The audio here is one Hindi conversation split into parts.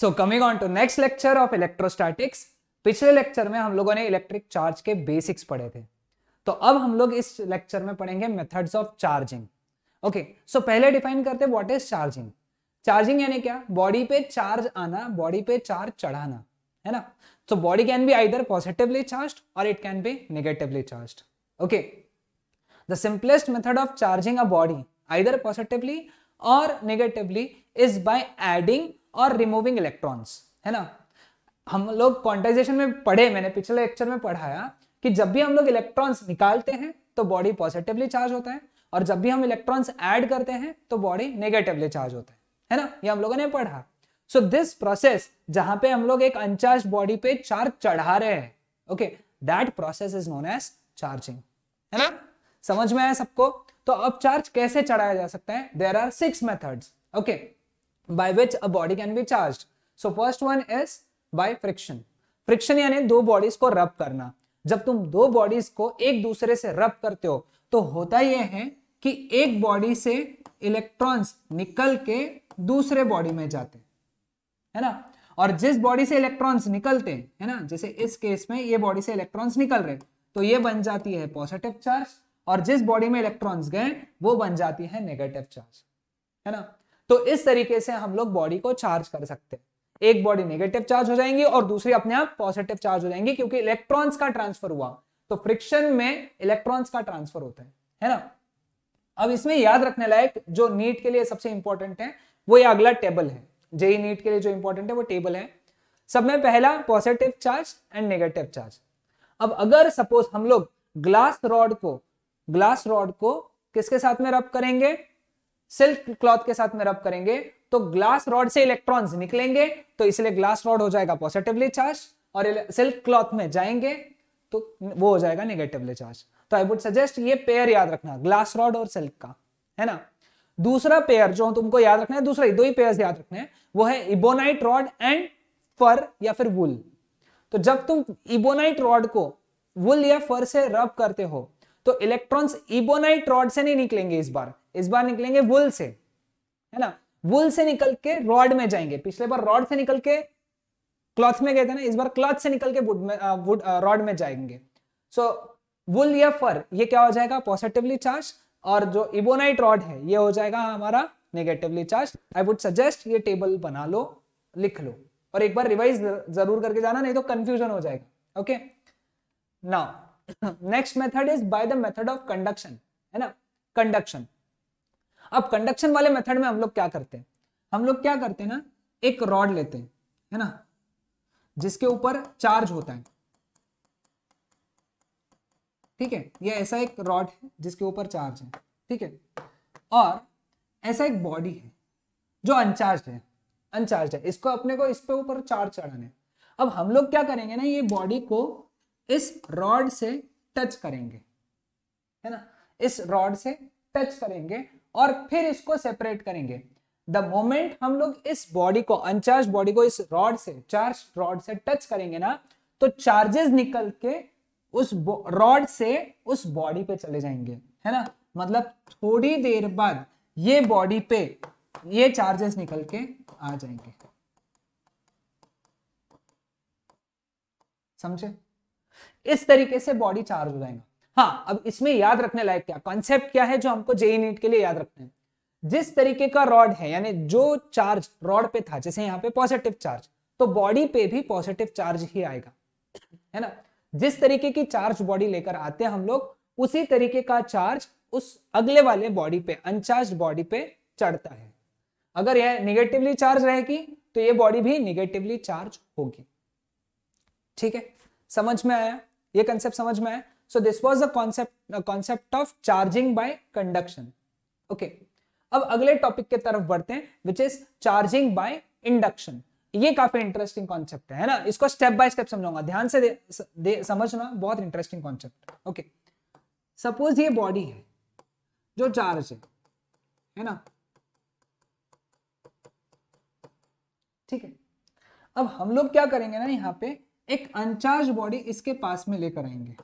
So coming on to next lecture of electrostatics पिछले लेक्चर में हम लोगों ने इलेक्ट्रिक चार्ज के बेसिक्स पढ़े थे। तो अब हम लोग इस लेक्चर में पढ़ेंगे methods of charging okay so पहले डिफाइन करते हैं व्हाट इज़ चार्जिंग चार्जिंग यानी क्या? बॉडी पे चार्ज आना बॉडी पे चार्ज चढ़ाना, है ना? So, body can be either positively charged or it can be negatively charged okay, the simplest method of charging a body, either positively or negatively, is by adding और रिमूविंग इलेक्ट्रॉन्स है ना? हम लोग क्वांटाइजेशन में पढ़े, मैंने पिछले लेक्चर में पढ़ाया कि जब भी हम लोग इलेक्ट्रॉन्स निकालते हैं तो बॉडी पॉजिटिवली चार्ज होता है और जब भी हम इलेक्ट्रॉन्स ऐड करते हैं तो बॉडी नेगेटिवली चार्ज होता है है ना? ये हम लोगों ने पढ़ा। सो दिस प्रोसेस जहाँ पे हम लोग एक अनचार्ज बॉडी पे चार्ज चढ़ा रहे हैं okay that process is known as charging है ना? समझ में आया सबको? तो अब चार्ज कैसे चढ़ाया जा सकता है? There are six methods okay by which a body can be charged. So, first one is by friction. Friction यानी दो बॉडीज को रब करना। जब तुम दो बॉडीज को एक दूसरे से रब करते हो तो होता यह है कि एक बॉडी से इलेक्ट्रॉन्स निकल के दूसरे बॉडी में जाते। है ना? और जिस बॉडी से इलेक्ट्रॉन्स निकलते, हैं है ना? जैसे इस केस में ये बॉडी से इलेक्ट्रॉन्स निकल रहे तो ये बन जाती है पॉजिटिव चार्ज और जिस बॉडी में इलेक्ट्रॉन्स गए, वो बन जाती है नेगेटिव चार्ज है ना? तो इस तरीके से हम लोग बॉडी को चार्ज कर सकते हैं। एक बॉडी नेगेटिव चार्ज हो जाएँगी और दूसरी अपने आप पॉजिटिव चार्ज हो जाएँगी क्योंकि इलेक्ट्रॉन्स का ट्रांसफ़र हुआ। तो फ्रिक्शन में इलेक्ट्रॉन्स का ट्रांसफ़र होता है है ना? अब इसमें याद रखने लायक जो नीट के लिए सबसे इंपॉर्टेंट है, वो ये अगला टेबल है। जेई नीट के लिए जो इंपॉर्टेंट है, वो टेबल है। सब में पहला positive charge and negative charge अब अगर सपोज़ हम लोग ग्लास रॉड को ग्लास रॉड को किसके साथ में रब करेंगे? सिल्क क्लॉथ के साथ में रब करेंगे तो ग्लास रॉड से इलेक्ट्रॉन्स निकलेंगे तो इसलिए ग्लास रॉड हो जाएगा पॉजिटिवली चार्ज और सिल्क क्लॉथ में जाएँगे तो वो हो जाएगा नेगेटिवली चार्ज तो आई वुड सजेस्ट ये पेयर याद रखना, ग्लास रॉड और सिल्क का, है ना? दूसरा पेयर जो तुमको याद रखना है, दूसरा दो ही पेयर याद रखने हैं, वो है इबोनाइट रॉड एंड फर या फिर वुल तो जब तुम इबोनाइट रॉड को वुल या फर से रब करते हो तो इलेक्ट्रॉन्स इबोनाइट रॉड से नहीं निकलेंगे इस बार इस बार निकलेंगे वुल से है ना? वुल से निकल के रॉड में जाएँगे। पिछले बार रॉड से निकल के क्लॉथ में गए थे ना इस बार क्लॉथ से निकल के वुड में वुड रॉड में जाएँगे। सो so, वुल या फर ये क्या हो जाएगा? पॉजिटिवली चार्ज और जो इबोनाइट रॉड है ये हो जाएगा हमारा negatively charge I would suggest ये टेबल बना लो लिख लो और एक बार रिवाइज ज़रूर करके जाना नहीं तो कंफ्यूजन हो जाएगा okay now next method is by the method of conduction है ना? कंडक्शन अब कंडक्शन वाले मेथड में हम लोग क्या करते हैं? हम लोग क्या करते हैं ना, एक रॉड लेते हैं, है ना? जिसके ऊपर चार्ज होता है। ठीक है? ये ऐसा एक रॉड है जिसके ऊपर चार्ज है। ठीक है? और ऐसा एक बॉडी है जो अनचार्ज है। अनचार्ज है। इसको अपने को इस पे ऊपर चार्ज चढ़ाना है। अब हम लोग क्या करेंगे ना, ये बॉडी को इस रॉड से टच करेंगे। है ना? इस रॉड से टच करेंगे। और फिर इसको सेपरेट करेंगे। द मोमेंट हम लोग इस बॉडी को अनचार्ज बॉडी को इस रॉड से चार्ज रॉड से टच करेंगे ना तो चार्जेस निकल के उस रॉड से उस बॉडी पे चले जाएँगे। है ना? मतलब थोड़ी देर बाद ये बॉडी पे ये चार्जेस निकल के आ जाएँगे। समझे? इस तरीके से बॉडी चार्ज हो जाएगा। हाँ अब इसमें याद रखने लायक क्या? कॉन्सेप्ट क्या है जो हमको जेई नीट के लिए याद रखना है? जिस तरीके का रॉड है, यानी जो चार्ज रॉड पे था, जैसे यहाँ पे पॉजिटिव चार्ज तो बॉडी पे भी पॉजिटिव चार्ज ही आएगा, है ना? जिस तरीके की चार्ज बॉडी लेकर आते हैं हम लोग, उसी तरीके का चार्ज उस अगले वाले बॉडी पे अनचार्ज बॉडी पे चढ़ता है। अगर यह निगेटिवली चार्ज रहेगी तो ये बॉडी भी निगेटिवली चार्ज होगी। ठीक है? समझ में आया? ये कंसेप्ट समझ में आया? So this was the concept uh, concept of charging by conduction. Okay. अब अगले टॉपिक के तरफ़ बढ़ते हैं which is charging by induction ये काफ़ी इंटरेस्टिंग कॉन्सेप्ट है ना? इसको स्टेप बाय स्टेप समझाऊँगा। ध्यान से दे, दे, समझना बहुत इंटरेस्टिंग कॉन्सेप्ट ओके सपोज़ ये बॉडी है जो चार्ज है है ना? ठीक है। अब हम लोग क्या करेंगे ना यहाँ पे एक अनचार्ज बॉडी इसके पास में लेकर आएँगे।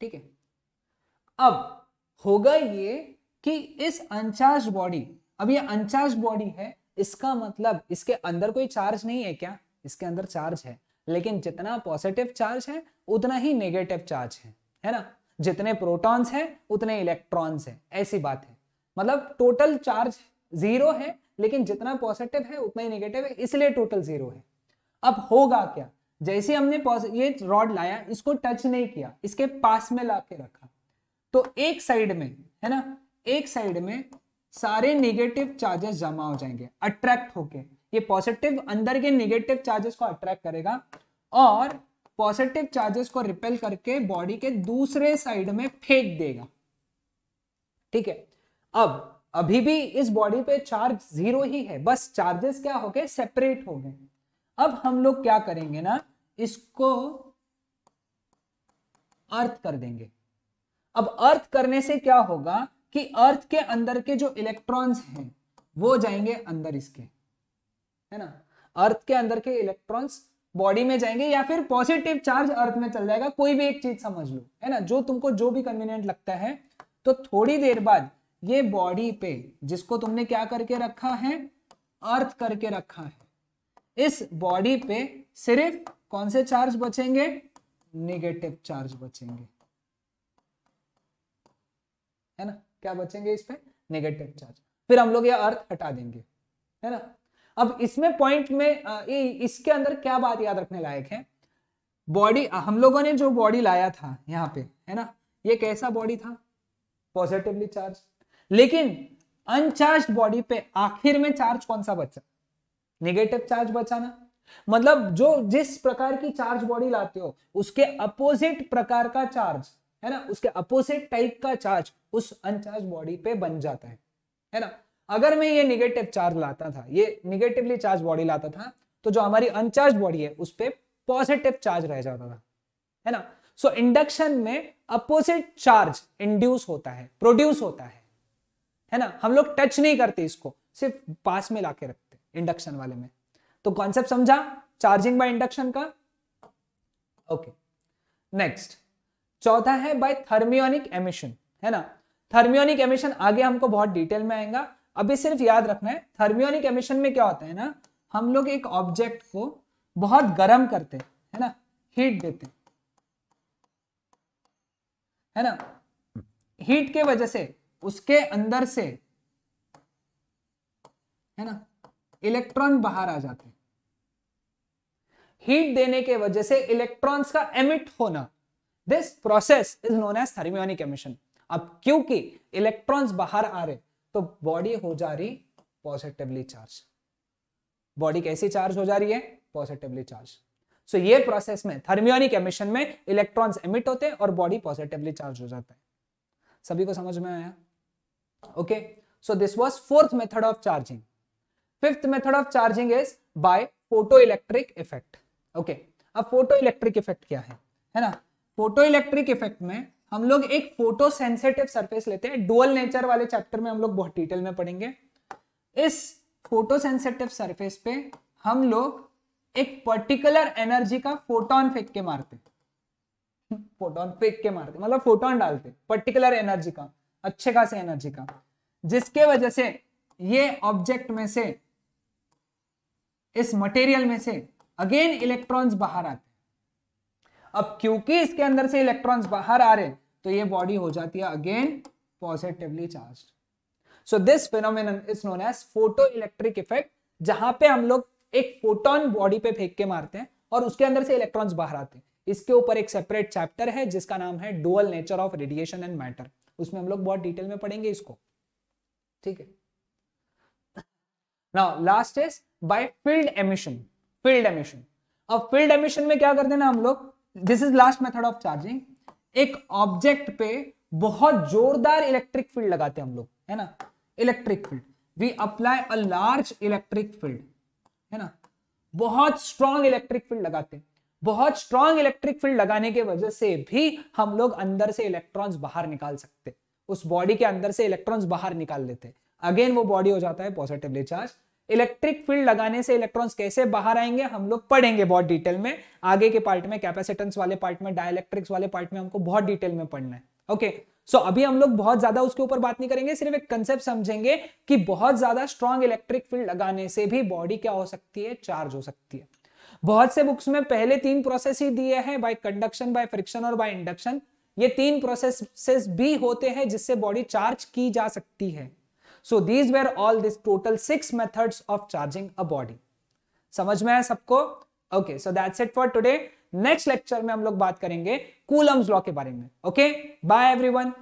ठीक है? अब होगा ये कि इस अनचार्ज बॉडी अब ये अनचार्ज बॉडी है, इसका मतलब इसके अंदर कोई चार्ज नहीं है क्या? इसके अंदर चार्ज है, लेकिन जितना पॉजिटिव चार्ज है, उतना ही नेगेटिव चार्ज है है ना? जितने प्रोटॉन्स हैं, उतने इलेक्ट्रॉन्स हैं, ऐसी बात है। मतलब टोटल चार्ज ज़ीरो है, लेकिन जितना पॉजिटिव है, उतना ही नेगेटिव है, इसलिए टोटल ज़ीरो है। अब होगा क्या? जैसे हमने ये रॉड लाया, इसको टच नहीं किया, इसके पास में ला के रखा। तो एक साइड में, है ना? एक साइड में सारे नेगेटिव चार्जेस जमा हो जाएँगे अट्रैक्ट होके। ये पॉजिटिव अंदर के नेगेटिव चार्जेस को अट्रैक्ट करेगा और पॉजिटिव चार्जेस को रिपेल करके बॉडी के दूसरे साइड में फेंक देगा। ठीक है? अब, अभी भी इस बॉडी पे चार्ज ज़ीरो ही है, बस चार्जेस क्या हो गए? सेपरेट हो गए। अब हम लोग क्या करेंगे ना? इसको अर्थ कर देंगे। अब अर्थ करने से क्या होगा कि अर्थ के अंदर के जो इलेक्ट्रॉन्स हैं, वो जाएँगे अंदर इसके, है ना? अर्थ के अंदर के इलेक्ट्रॉन्स बॉडी में जाएँगे या फिर पॉजिटिव चार्ज अर्थ में चल जाएगा, कोई भी एक चीज़ समझ लो, है ना? जो तुमको जो भी कन्वीनियंट लगता है तो थोड़ी देर बाद ये बॉडी पे जिसको तुमने क्या करके रखा है, अर्थ करके रखा है, इस बॉडी पे सिर्फ़ कौन से चार्ज बचेंगे? नेगेटिव चार्ज बचेंगे। है ना? क्या बचेंगे इस पे? नेगेटिव चार्ज फिर हम लोग ये अर्थ हटा देंगे। है ना? अब इसमें पॉइंट में इसके अंदर क्या बात याद रखने लायक है? बॉडी हम लोगों ने जो बॉडी लाया था यहाँ पे, है ना? ये कैसा बॉडी था? पॉजिटिवली चार्ज लेकिन अनचार्ज बॉडी पे आखिर में चार्ज कौन सा बचा? नेगेटिव चार्ज बचा ना मतलब जो जिस प्रकार की चार्ज बॉडी लाते हो उसके अपोजिट प्रकार का चार्ज है ना? उसके अपोजिट टाइप का चार्ज उस अनचार्ज बॉडी पे बन जाता है है ना? अगर मैं ये निगेटिव चार्ज लाता था ये निगेटिवली चार्ज बॉडी लाता था तो जो हमारी अनचार्ज बॉडी है उस पर पॉजिटिव चार्ज रह जाता था है ना? सो so, इंडक्शन में अपोजिट चार्ज इंड्यूस होता है प्रोड्यूस होता है है ना? हम लोग टच नहीं करते इसको सिर्फ़ पास में लाके रखते इंडक्शन वाले में। तो कॉन्सेप्ट समझा? चार्जिंग बाय इंडक्शन का? ओके नेक्स्ट चौथा है बाय थर्मियोनिक एमिशन है ना? थर्मियोनिक एमिशन आगे हमको बहुत डिटेल में आएगा। अभी सिर्फ़ याद रखना है थर्मियोनिक एमिशन में क्या होता है ना? हम लोग एक ऑब्जेक्ट को बहुत गर्म करते हैं ना? हीट देते है। ना? हीट के वजह से, उसके अंदर से, है ना? इलेक्ट्रॉन बाहर आ जाते हैं। हीट देने के वजह से इलेक्ट्रॉन्स का एमिट होना। This process is known as thermionic emission अब क्योंकि इलेक्ट्रॉन्स बाहर आ रहे तो बॉडी हो जा रही पॉजिटिवली चार्ज बॉडी कैसी चार्ज हो जा रही है? पॉजिटिवली चार्ज सो ये प्रोसेस में थर्मियोनिक एमिशन में इलेक्ट्रॉन्स एमिट होते हैं और बॉडी पॉजिटिवली चार्ज हो जाता है। सभी को समझ में आया? Okay so this was fourth method of charging fifth method of charging is by photoelectric effect okay अब फ़ोटो इलेक्ट्रिक इफ़ेक्ट क्या है? है ना? फ़ोटो इलेक्ट्रिक इफ़ेक्ट में हम लोग एक फ़ोटो सेंसिटिव सरफेस लेते हैं। डुअल नेचर वाले चैप्टर में हम लोग बहुत डिटेल में पढ़ेंगे। इस फ़ोटो सेंसिटिव सरफेस पे हम लोग एक पर्टिकुलर एनर्जी का फोटोन फेंक के मारते फोटोन फेंक के मारते मतलब फोटोन डालते पर्टिकुलर एनर्जी का, अच्छे खासे एनर्जी का, जिसके वजह से ये ऑब्जेक्ट में से इस मटेरियल में से अगेन इलेक्ट्रॉन्स बाहर आते हैं। अब क्योंकि इसके अंदर से इलेक्ट्रॉन्स बाहर आ रहे हैं तो ये बॉडी हो जाती है again positively charge so this phenomenon is known as photoelectric effect जहाँ पे हम लोग एक फोटोन बॉडी पे फेंक के मारते हैं और उसके अंदर से इलेक्ट्रॉन्स बाहर आते हैं। इसके ऊपर एक सेपरेट चैप्टर है, जिसका नाम है dual nature of radiation and matter उसमें हम लोग बहुत डिटेल में पढ़ेंगे इसको। ठीक है? Now last is by field emission field emission अब फ़ील्ड एमिशन में क्या करते हैं ना हम लोग? This is last method of charging एक ऑब्जेक्ट पे बहुत जोरदार इलेक्ट्रिक फ़ील्ड लगाते हैं हम लोग, है ना? Electric field we apply a large electric field है ना? बहुत स्ट्रॉन्ग इलेक्ट्रिक फ़ील्ड लगाते हैं। बहुत स्ट्रॉन्ग इलेक्ट्रिक फ़ील्ड लगाने के वजह से भी हम लोग अंदर से इलेक्ट्रॉन्स बाहर निकाल सकते उस बॉडी के अंदर से इलेक्ट्रॉन्स बाहर निकाल देते अगेन वो बॉडी हो जाता है पॉजिटिवली चार्ज इलेक्ट्रिक फ़ील्ड लगाने से इलेक्ट्रॉन्स कैसे बाहर आएँगे हम लोग पढ़ेंगे बहुत डिटेल में। आगे के पार्ट में कैपेसिटेंस वाले पार्ट में डायलैक्ट्रिक्स वाले पार्ट में हमको बहुत डिटेल में पढ़ना है। ओके सो so, अभी हम लोग बहुत ज़्यादा उसके ऊपर बात नहीं करेंगे सिर्फ़ एक कंसेप्ट समझेंगे कि बहुत ज़्यादा स्ट्रॉन्ग इलेक्ट्रिक फ़ील्ड लगाने से भी बॉडी क्या हो सकती है? चार्ज हो सकती है। बहुत से बुक्स में पहले तीन प्रोसेस ही दिए हैं बाय कंडक्शन बाय फ्रिक्शन और बाय इंडक्शन ये तीन प्रोसेस भी होते हैं जिससे बॉडी चार्ज की जा सकती है। So these were all this total six methods of charging a body समझ में है सबको? Okay so that's it for today next lecture में हम लोग बात करेंगे कूलम्स लॉ के बारे में. Okay bye everyone